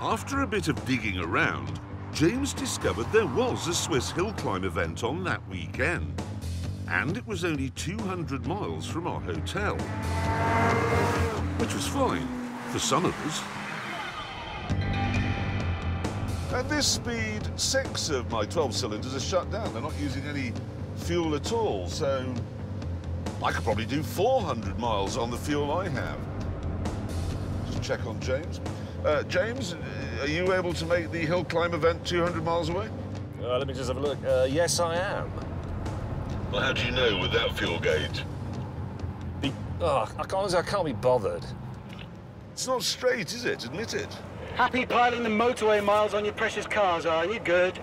After a bit of digging around, James discovered there was a Swiss hill climb event on that weekend. And it was only 200 miles from our hotel. Which was fine, for some of us. At this speed, six of my 12 cylinders are shut down. They're not using any fuel at all, so I could probably do 400 miles on the fuel I have. Just check on James. Uh, James, are you able to make the hill climb event 200 miles away? Uh, let me just have a look. Uh, yes, I am. Well, how do you know without fuel gauge? Be oh, I can't, I can't be bothered. It's not straight, is it? Admit it. Happy piling the motorway miles on your precious cars, are you? Good.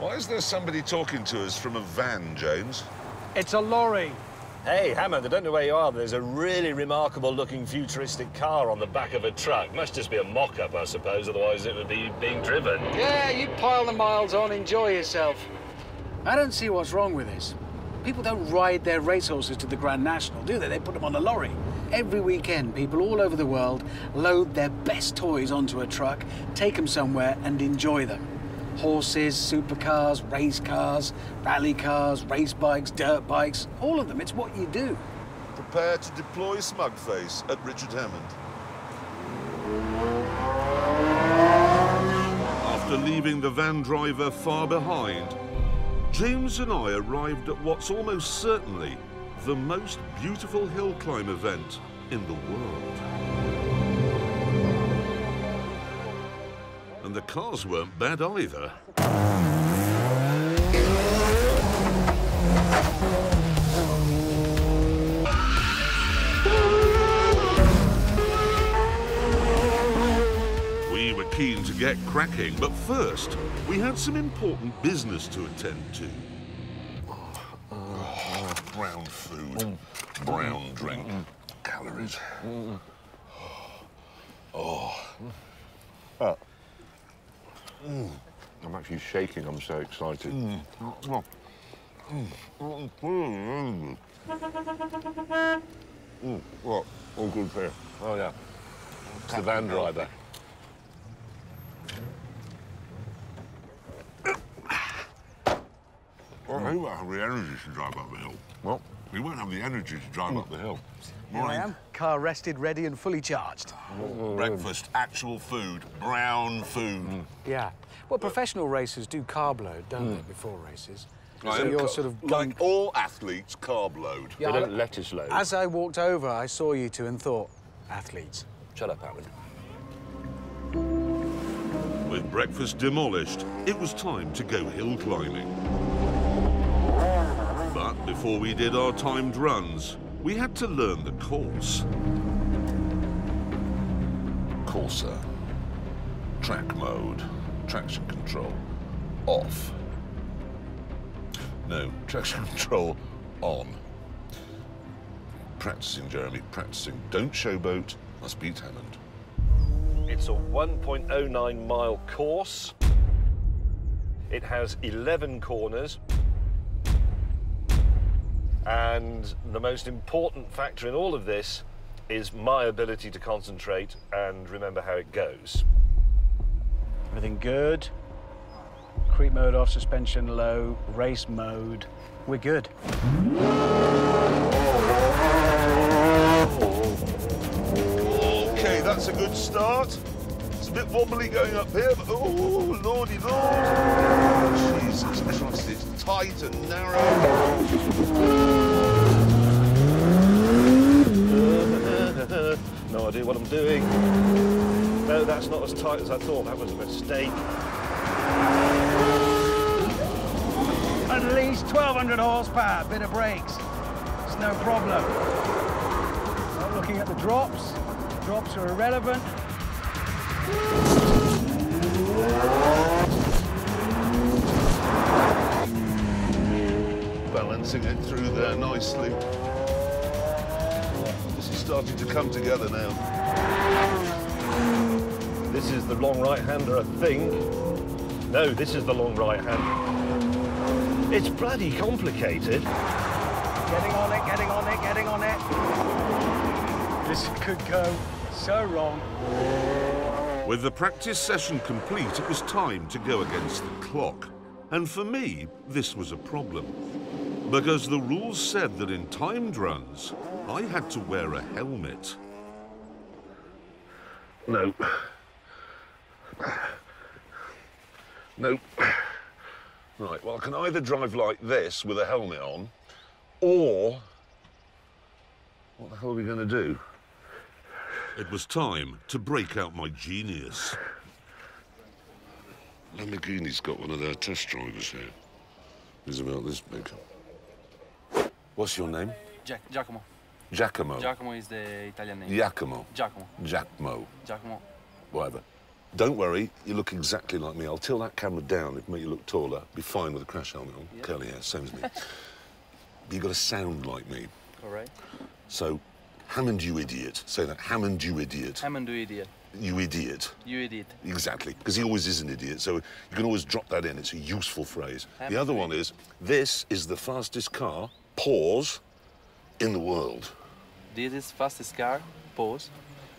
Why is there somebody talking to us from a van, James? It's a lorry. Hey, Hammond, I don't know where you are, but there's a really remarkable-looking futuristic car on the back of a truck. Must just be a mock-up, I suppose, otherwise it would be being driven. Yeah, you pile the miles on, enjoy yourself. I don't see what's wrong with this. People don't ride their racehorses to the Grand National, do they? They put them on a lorry. Every weekend, people all over the world load their best toys onto a truck, take them somewhere and enjoy them. Horses, supercars, race cars, rally cars, race bikes, dirt bikes, all of them. It's what you do. Prepare to deploy Smugface at Richard Hammond. After leaving the van driver far behind, James and I arrived at what's almost certainly the most beautiful hill climb event in the world. Cars weren't bad either. We were keen to get cracking, but first, we had some important business to attend to. Brown food, brown drink, calories. Oh. Oh. Mm. I'm actually shaking. I'm so excited. Mm, mm. what? All good here. Oh, yeah. It's the van driver. Well, he won't have the energy to drive up the hill. Well, He won't have the energy to drive mm. up the hill. Here I am, car rested, ready and fully charged. Breakfast, actual food, brown food. Hmm. Yeah. Well, professional racers do carb load, don't they, hmm. before races? I so am you're sort of going... like all athletes, carb load. Yeah, they don't lettuce load. As I walked over, I saw you two and thought, athletes. Shut up, Hammond. With breakfast demolished, it was time to go hill climbing. But before we did our timed runs, we had to learn the course. Corsa. Track mode. Traction control. Off. No, traction control on. Practicing, Jeremy, practicing. Don't showboat. Must beat Hammond. It's a 1.09 mile course. It has 11 corners. And the most important factor in all of this is my ability to concentrate and remember how it goes. Everything good? Creep mode off, suspension low, race mode. We're good. Okay, that's a good start. It's a bit wobbly going up here, but oh, lordy lord. Jesus Christ, it's tight and narrow. I'm doing. No, that's not as tight as I thought. That was a mistake. At least 1,200 horsepower, bit of brakes. It's no problem. Not looking at the drops. Drops are irrelevant. Balancing it through there nicely. This is starting to come together now. This is the long right-hander, I think. No, this is the long right-hander. It's bloody complicated. Getting on it, getting on it, getting on it. This could go so wrong. With the practice session complete, it was time to go against the clock. And for me, this was a problem. Because the rules said that in timed runs, I had to wear a helmet. No. No. Right, well, I can either drive like this with a helmet on, or... What the hell are we going to do? It was time to break out my genius. Lamborghini's got one of their test drivers here. He's about this big. What's your name? Jack, Giacomo. Giacomo. Giacomo is the Italian name. Giacomo. Giacomo. Giacomo. Giacomo. Whatever. Don't worry, you look exactly like me. I'll tilt that camera down, it'll make you look taller. Be fine with a crash helmet on. Curly hair, same as me. but you've got to sound like me. All right. So, Hammond, you idiot. Say that. Hammond, you idiot. Hammond, you idiot. You idiot. You idiot. Exactly, because he always is an idiot, so you can always drop that in. It's a useful phrase. the other one is, this is the fastest car, pause, in the world. This is the fastest car, pause,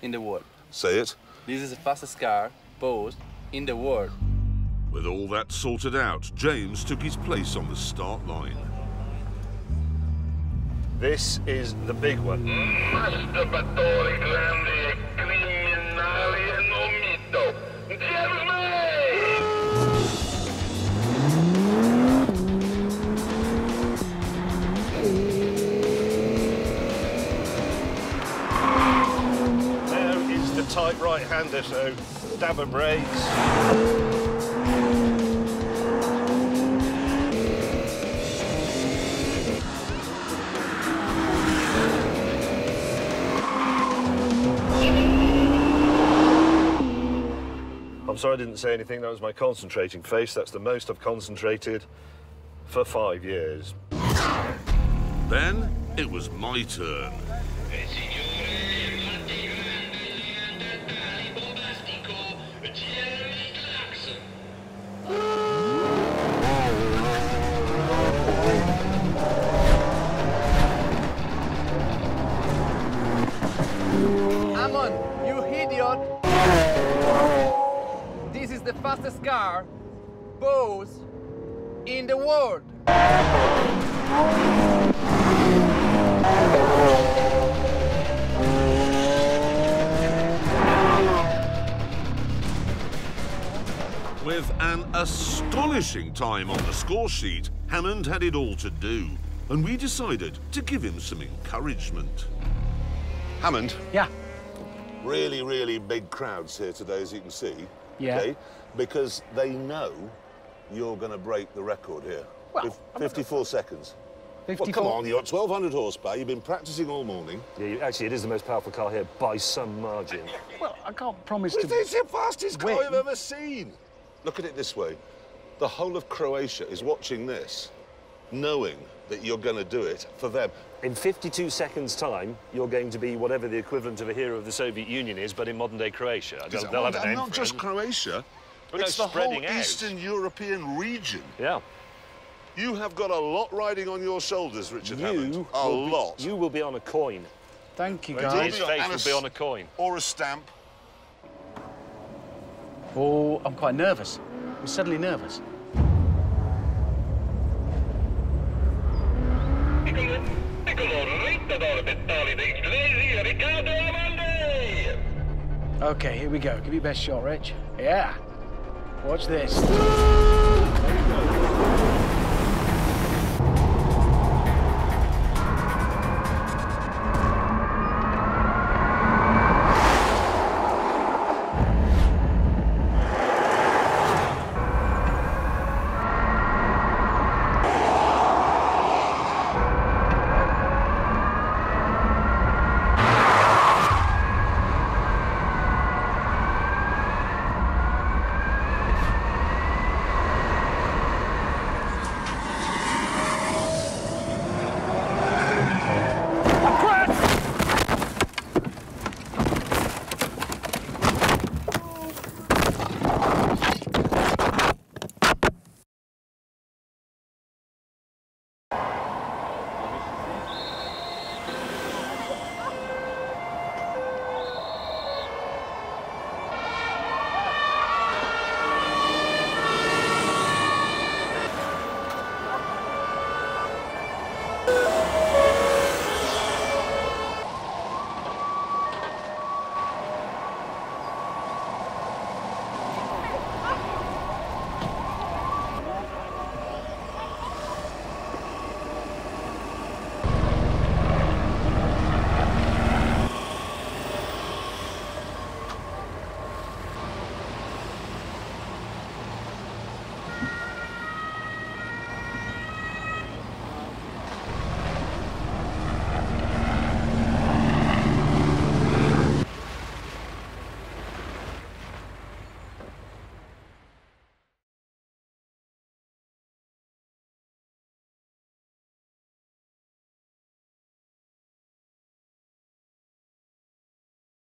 in the world. Say it. This is the fastest car, pause, in the world. With all that sorted out, James took his place on the start line. This is the big one. Right-hander, so dab and brakes. I'm sorry I didn't say anything. That was my concentrating face. That's the most I've concentrated for five years. Then it was my turn. Bose, in the world. With an astonishing time on the score sheet, Hammond had it all to do, and we decided to give him some encouragement. Hammond, Yeah. really, really big crowds here today, as you can see. Yeah. Okay? Because they know you're going to break the record here. Well, Fif- I'm not- 54 seconds. Well, come on, you're at 1,200 horsepower. You've been practicing all morning. Yeah, you- actually, it is the most powerful car here by some margin. Well, I can't promise It's to. the fastest car win. I've ever seen. Look at it this way. The whole of Croatia is watching this, knowing that you're going to do it for them. In 52 seconds' time, you're going to be whatever the equivalent of a hero of the Soviet Union is, but in modern-day Croatia. They'll, they'll have a and name not just it. Croatia, Well, no, it's the whole spreading out. Eastern European region. Yeah. You have got a lot riding on your shoulders, Richard Hammond. You A will be- lot. you will be on a coin. Thank you, His guys. Indeed. face And will be on a coin. Or a stamp. Oh, I'm quite nervous. I'm suddenly nervous. Piccolo, piccolo, dritta d'orbettali dei inglesi, Riccardo Amandi! Okay, here we go. Give me your best shot, Rich. Yeah. Watch this.